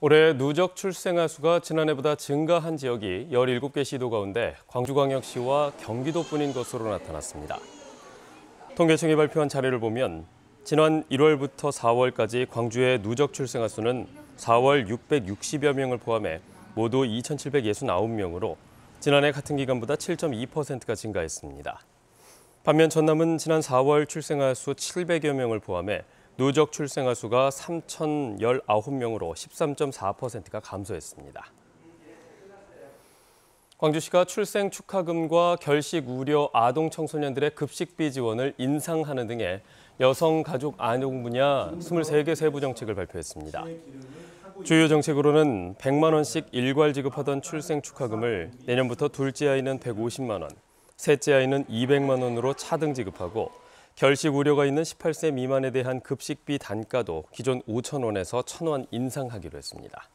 올해 누적 출생아 수가 지난해보다 증가한 지역이 17개 시도 가운데 광주광역시와 경기도뿐인 것으로 나타났습니다. 통계청이 발표한 자료를 보면 지난 1월부터 4월까지 광주의 누적 출생아 수는 4월 660여 명을 포함해 모두 2,769명으로 지난해 같은 기간보다 7.2%가 증가했습니다. 반면 전남은 지난 4월 출생아 수 700여 명을 포함해 누적 출생아 수가 3,019명으로 13.4%가 감소했습니다. 광주시가 출생 축하금과 결식 우려 아동 청소년들의 급식비 지원을 인상하는 등의 여성 가족 안용 분야 23개 세부 정책을 발표했습니다. 주요 정책으로는 100만 원씩 일괄 지급하던 출생 축하금을 내년부터 둘째 아이는 150만 원, 셋째 아이는 200만 원으로 차등 지급하고 결식 우려가 있는 18세 미만에 대한 급식비 단가도 기존 5천 원에서 1천 원 인상하기로 했습니다.